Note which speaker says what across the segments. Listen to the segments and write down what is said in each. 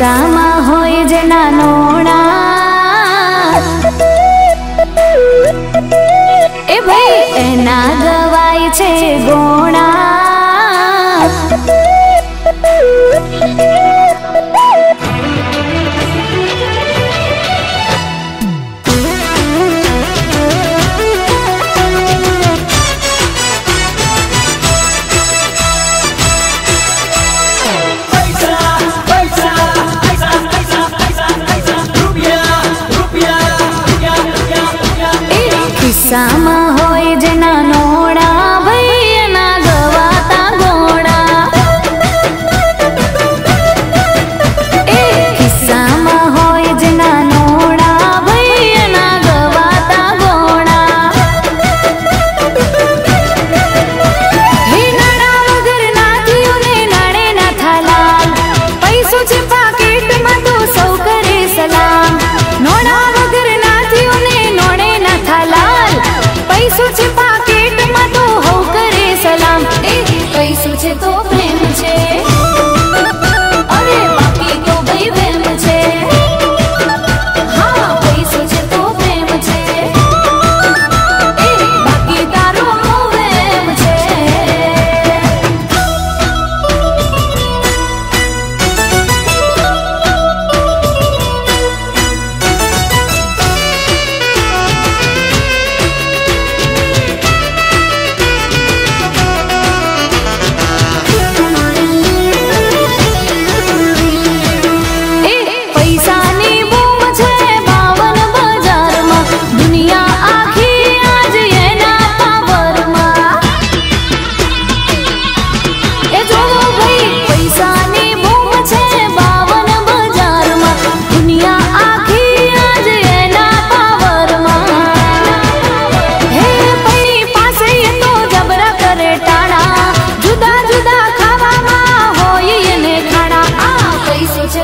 Speaker 1: ખિસ્સામાં હોય જેના નોણા नाम होए जनानो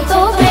Speaker 1: 또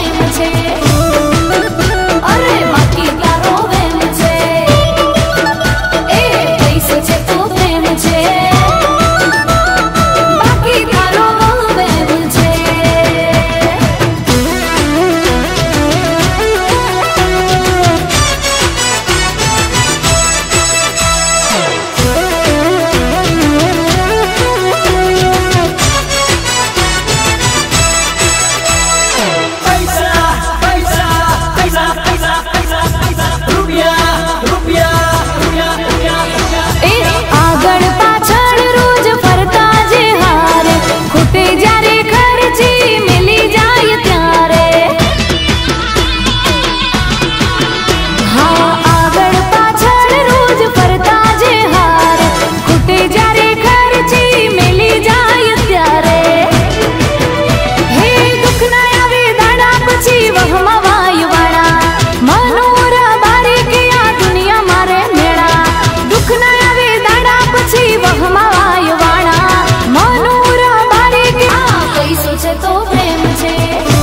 Speaker 1: wanted